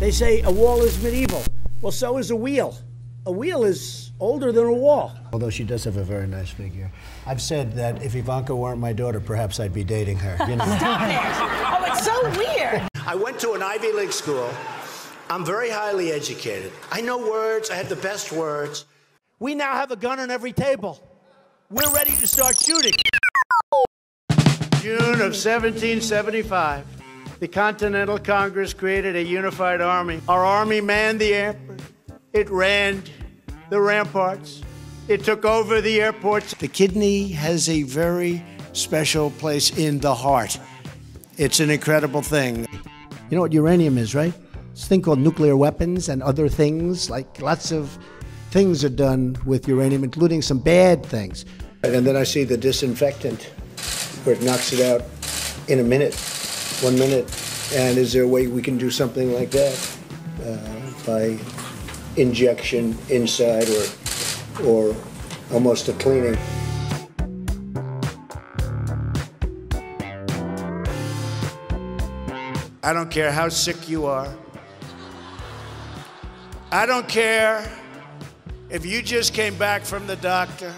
They say a wall is medieval. Well, so is a wheel. A wheel is older than a wall. Although she does have a very nice figure. I've said that if Ivanka weren't my daughter, perhaps I'd be dating her. You know. Stop it! Oh, it's so weird. I went to an Ivy League school. I'm very highly educated. I know words, I have the best words. We now have a gun on every table. We're ready to start shooting. June of 1775, the Continental Congress created a unified army. Our army manned the airport. It ran the ramparts. It took over the airports. The kidney has a very special place in the heart. It's an incredible thing. You know what uranium is, right? It's a thing called nuclear weapons and other things. Like lots of things are done with uranium, including some bad things. And then I see the disinfectant, where it knocks it out in a minute, one minute. And is there a way we can do something like that uh, by injection inside or, or almost a cleaning? I don't care how sick you are. I don't care if you just came back from the doctor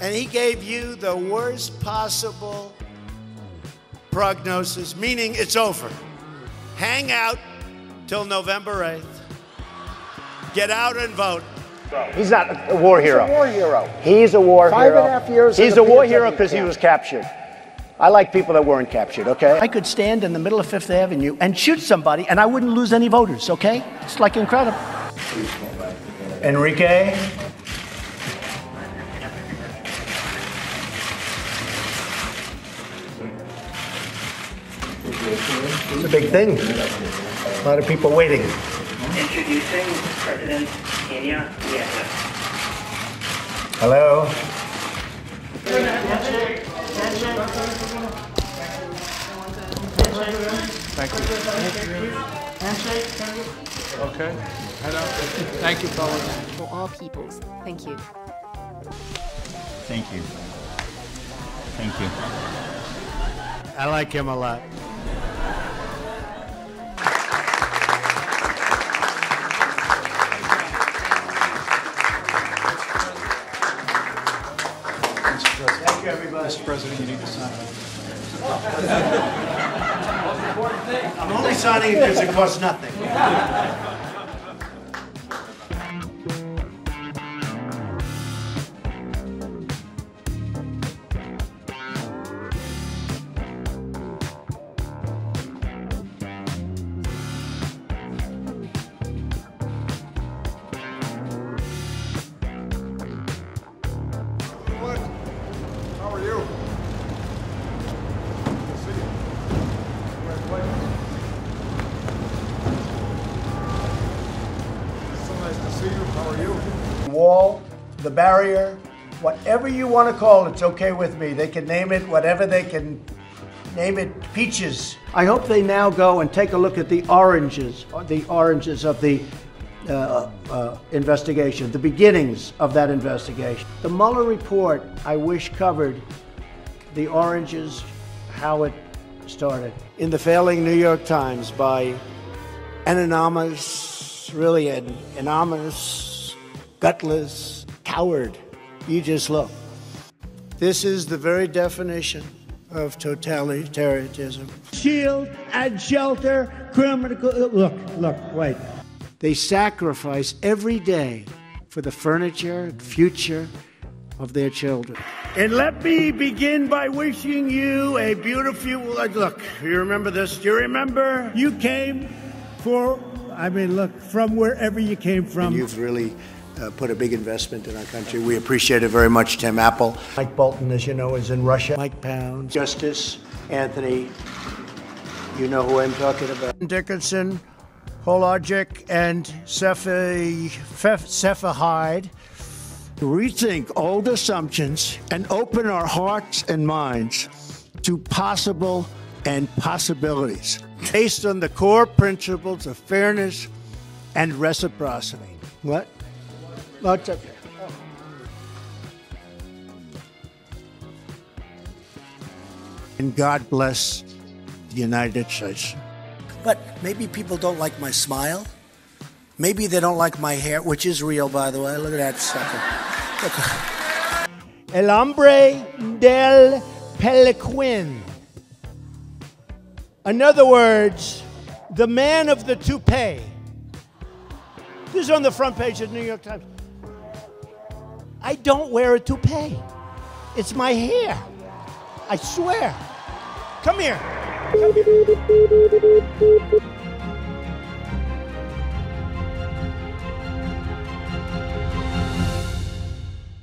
and he gave you the worst possible prognosis, meaning it's over. Hang out till November 8th. Get out and vote. He's not a war hero. war hero. He's a war Five hero. and a half years He's a war POW hero because he was captured. I like people that weren't captured, okay? I could stand in the middle of Fifth Avenue and shoot somebody, and I wouldn't lose any voters, okay? It's like incredible. Enrique? It's a big thing. A lot of people waiting. Introducing President Kenya Kenyatta. Hello? Thank you. Handshake. Okay. Hello. Thank you, fellas. for all peoples. Thank you. Thank you. Thank you. I like him a lot. Thank you, everybody. Mr. President, you need to sign. I'm only signing it because it costs nothing. Wall, the barrier, whatever you want to call it, it's okay with me. They can name it whatever they can name it peaches. I hope they now go and take a look at the oranges, the oranges of the uh, uh, investigation, the beginnings of that investigation. The Mueller report, I wish, covered the oranges, how it started. in the failing New York Times by an anonymous, really an anonymous, gutless coward. You just look. This is the very definition of totalitarianism. Shield and shelter criminal. Look, look, wait. They sacrifice every day for the furniture and future of their children. And let me begin by wishing you a beautiful. Look, you remember this? Do you remember? You came for, I mean, look, from wherever you came from. You've really uh, put a big investment in our country. We appreciate it very much, Tim Apple. Mike Bolton, as you know, is in Russia. Mike Pound, Justice Anthony. You know who I'm talking about. Dickinson, Hologic, and Cepha, Rethink old assumptions and open our hearts and minds to possible and possibilities based on the core principles of fairness and reciprocity. What? It's okay. And God bless the United States. But maybe people don't like my smile. Maybe they don't like my hair, which is real, by the way. Look at that sucker. El hombre del peliquin. In other words, the man of the toupee. This is on the front page of the New York Times. I don't wear a toupee. It's my hair. I swear. Come here. Come here.